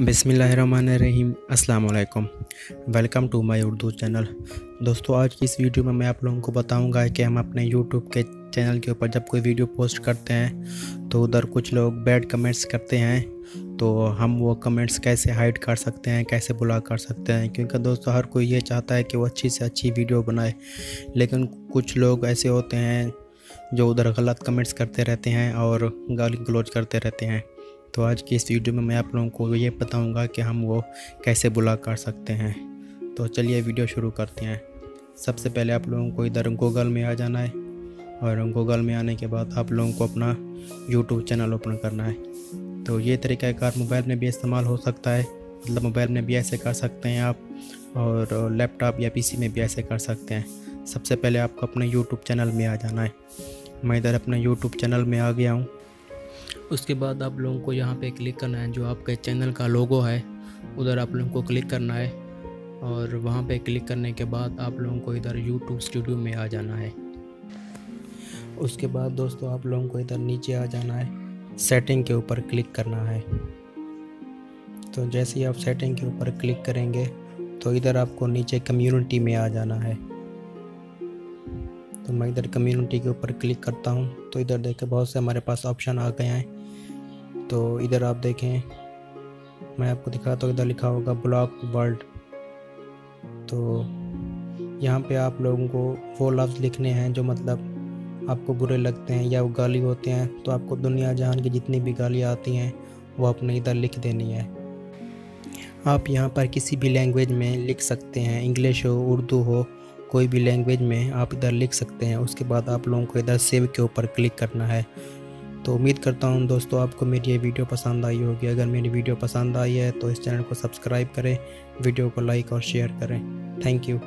बिसमीम अस्सलाम वालेकुम welcome to my Urdu channel. दोस्तों, आज की इस वीडियो में मैं आप लोगों को बताऊँगा कि हम अपने यूट्यूब के चैनल के ऊपर जब कोई वीडियो पोस्ट करते हैं तो उधर कुछ लोग बैड कमेंट्स करते हैं तो हम वो कमेंट्स कैसे हाइड कर सकते हैं, कैसे बुला कर सकते हैं, क्योंकि दोस्तों, हर कोई ये चाहता है कि वो अच्छी से अच्छी वीडियो बनाए। लेकिन कुछ लोग ऐसे होते हैं, जो उधर गलत कमेंट्स करते रहते हैं और गाली गलोच करते रहते हैं। तो आज की इस वीडियो में मैं आप लोगों को ये बताऊँगा कि हम वो कैसे बुला कर सकते हैं। तो चलिए वीडियो शुरू करते हैं। सबसे पहले आप लोगों को इधर गूगल में आ जाना है और गूगल में आने के बाद आप लोगों को अपना यूट्यूब चैनल ओपन करना है। तो ये तरीक़ाकार मोबाइल में भी इस्तेमाल हो सकता है। मतलब मोबाइल में भी ऐसे कर सकते हैं आप और लैपटॉप या पीसी में भी ऐसे कर सकते हैं। सबसे पहले आपको अपने यूट्यूब चैनल में आ जाना है। मैं इधर अपने यूट्यूब चैनल में आ गया हूँ। उसके बाद आप लोगों को यहाँ पे क्लिक करना है, जो आपके चैनल का लोगो है, उधर आप लोगों को क्लिक करना है और वहाँ पे क्लिक करने के बाद आप लोगों को इधर यूट्यूब स्टूडियो में आ जाना है। उसके बाद दोस्तों आप लोगों को इधर नीचे आ जाना है सेटिंग के ऊपर क्लिक करना है। तो जैसे ही आप सेटिंग के ऊपर क्लिक करेंगे तो इधर आपको नीचे कम्युनिटी में आ जाना है। तो मैं इधर कम्युनिटी के ऊपर क्लिक करता हूँ तो इधर देखे बहुत से हमारे पास ऑप्शन आ गए हैं। तो इधर आप देखें, मैं आपको दिखाता हूँ इधर लिखा होगा ब्लॉक वर्ल्ड। तो यहाँ पे आप लोगों को वो लफ्ज़ लिखने हैं जो मतलब आपको बुरे लगते हैं या वो गाली होते हैं तो आपको दुनिया जहान की जितनी भी गालियाँ आती हैं, वो आपने इधर लिख देनी है। आप यहाँ पर किसी भी लैंग्वेज में लिख सकते हैं इंग्लिश हो उर्दू हो, कोई भी लैंग्वेज में आप इधर लिख सकते हैं, उसके बाद आप लोगों को इधर सेव के ऊपर क्लिक करना है। तो उम्मीद करता हूँ दोस्तों आपको मेरी ये वीडियो पसंद आई होगी। अगर मेरी वीडियो पसंद आई है तो इस चैनल को सब्सक्राइब करें, वीडियो को लाइक और शेयर करें। Thank you.